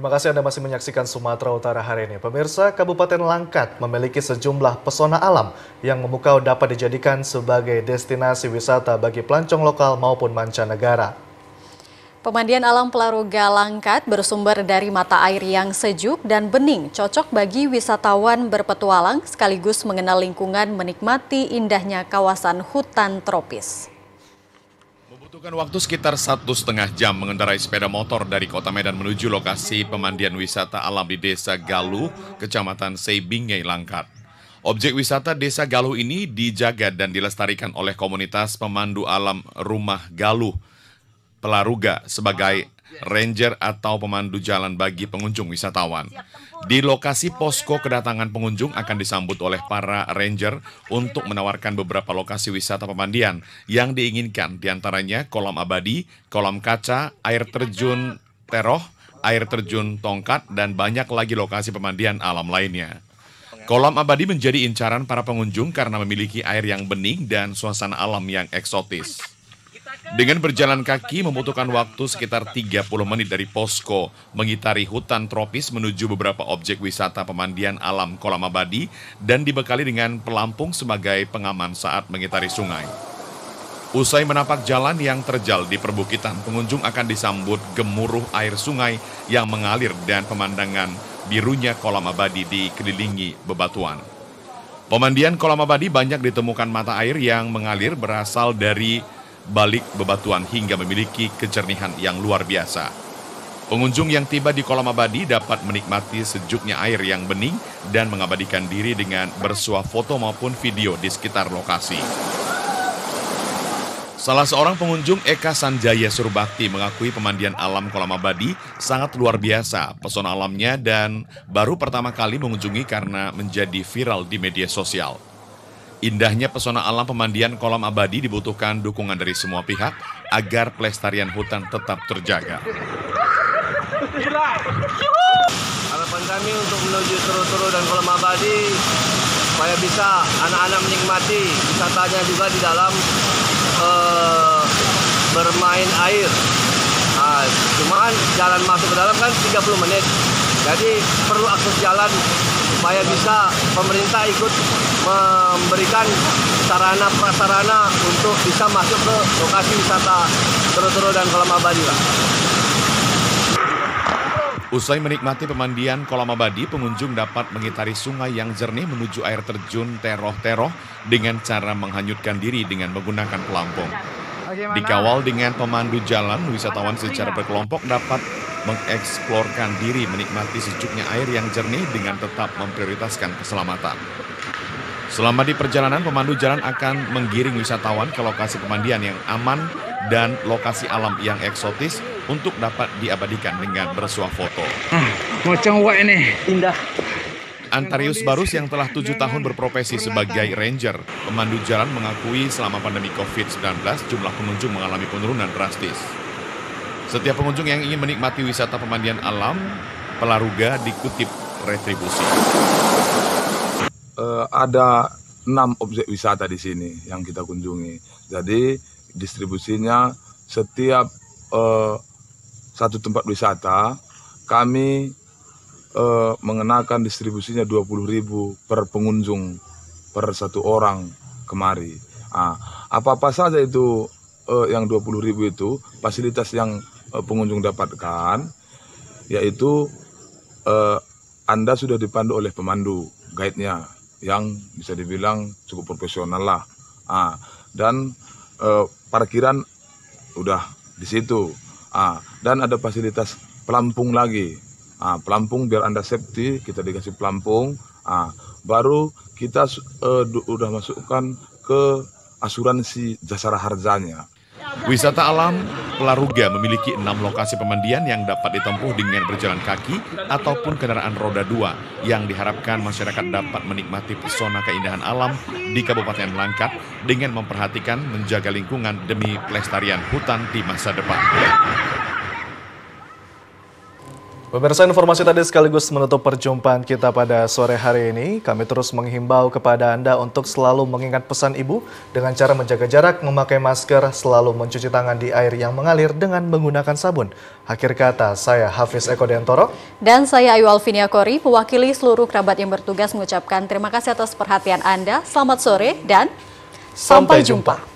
kasih Anda masih menyaksikan Sumatera Utara hari ini. Pemirsa, Kabupaten Langkat memiliki sejumlah pesona alam yang memukau dapat dijadikan sebagai destinasi wisata bagi pelancong lokal maupun mancanegara. Pemandian alam Pelaruga Langkat bersumber dari mata air yang sejuk dan bening, cocok bagi wisatawan berpetualang sekaligus mengenal lingkungan menikmati indahnya kawasan hutan tropis. Membutuhkan waktu sekitar satu setengah jam mengendarai sepeda motor dari kota Medan menuju lokasi pemandian wisata alam di Desa Galuh, Kecamatan Seibingei, Langkat. Objek wisata Desa Galuh ini dijaga dan dilestarikan oleh komunitas pemandu alam Rumah Galuh, Pelaruga sebagai ranger atau pemandu jalan bagi pengunjung wisatawan. Di lokasi posko kedatangan pengunjung akan disambut oleh para ranger untuk menawarkan beberapa lokasi wisata pemandian yang diinginkan di antaranya kolam abadi, kolam kaca, air terjun teroh, air terjun tongkat, dan banyak lagi lokasi pemandian alam lainnya. Kolam abadi menjadi incaran para pengunjung karena memiliki air yang bening dan suasana alam yang eksotis. Dengan berjalan kaki membutuhkan waktu sekitar 30 menit dari posko mengitari hutan tropis menuju beberapa objek wisata pemandian alam kolam abadi dan dibekali dengan pelampung sebagai pengaman saat mengitari sungai. Usai menapak jalan yang terjal di perbukitan, pengunjung akan disambut gemuruh air sungai yang mengalir dan pemandangan birunya kolam abadi dikelilingi bebatuan. Pemandian kolam abadi banyak ditemukan mata air yang mengalir berasal dari balik bebatuan hingga memiliki kejernihan yang luar biasa. Pengunjung yang tiba di kolam abadi dapat menikmati sejuknya air yang bening dan mengabadikan diri dengan bersuah foto maupun video di sekitar lokasi. Salah seorang pengunjung Eka Sanjaya Surbakti mengakui pemandian alam kolam abadi sangat luar biasa pesona alamnya dan baru pertama kali mengunjungi karena menjadi viral di media sosial. Indahnya pesona alam pemandian kolam abadi dibutuhkan dukungan dari semua pihak agar pelestarian hutan tetap terjaga. Harapan kami untuk menuju Turu-Turu dan kolam abadi supaya bisa anak-anak menikmati wisatanya juga di dalam uh, bermain air. Nah, cuman jalan masuk ke dalam kan 30 menit. Jadi perlu akses jalan supaya bisa pemerintah ikut memberikan sarana prasarana untuk bisa masuk ke lokasi wisata Turu-Turu dan kolam abadi. Usai menikmati pemandian kolam abadi, pengunjung dapat mengitari sungai yang jernih menuju air terjun teroh-teroh dengan cara menghanyutkan diri dengan menggunakan pelampung. Dikawal dengan pemandu jalan, wisatawan secara berkelompok dapat mengeksplorkan diri menikmati sejuknya air yang jernih dengan tetap memprioritaskan keselamatan. Selama di perjalanan, pemandu jalan akan menggiring wisatawan ke lokasi pemandian yang aman dan lokasi alam yang eksotis untuk dapat diabadikan dengan bersuah foto. Hmm, macam wak ini. Indah. Antarius Barus yang telah tujuh tahun berprofesi sebagai ranger, pemandu jalan mengakui selama pandemi COVID-19 jumlah pengunjung mengalami penurunan drastis. Setiap pengunjung yang ingin menikmati wisata pemandian alam, Pelaruga dikutip retribusi uh, ada enam objek wisata di sini yang kita kunjungi. Jadi distribusinya setiap uh, satu tempat wisata kami uh, mengenakan distribusinya 20.000 per pengunjung per satu orang kemari. Nah, apa-apa saja itu uh, yang 20.000 itu fasilitas yang uh, pengunjung dapatkan yaitu uh, Anda sudah dipandu oleh pemandu guide-nya yang bisa dibilang cukup profesional lah. Ah, dan eh, parkiran udah di situ. Ah, dan ada fasilitas pelampung lagi. Ah, pelampung biar Anda safety, kita dikasih pelampung. Ah, baru kita eh, udah masukkan ke asuransi jasara harjanya. Wisata alam Pelaruga memiliki enam lokasi pemandian yang dapat ditempuh dengan berjalan kaki ataupun kendaraan roda dua yang diharapkan masyarakat dapat menikmati pesona keindahan alam di Kabupaten Langkat dengan memperhatikan menjaga lingkungan demi pelestarian hutan di masa depan. Pemirsa informasi tadi sekaligus menutup perjumpaan kita pada sore hari ini. Kami terus menghimbau kepada Anda untuk selalu mengingat pesan Ibu dengan cara menjaga jarak, memakai masker, selalu mencuci tangan di air yang mengalir dengan menggunakan sabun. Akhir kata, saya Hafiz Eko Dentoro. Dan saya Ayu Alvinia Kori, mewakili seluruh kerabat yang bertugas mengucapkan terima kasih atas perhatian Anda. Selamat sore dan sampai, sampai jumpa. jumpa.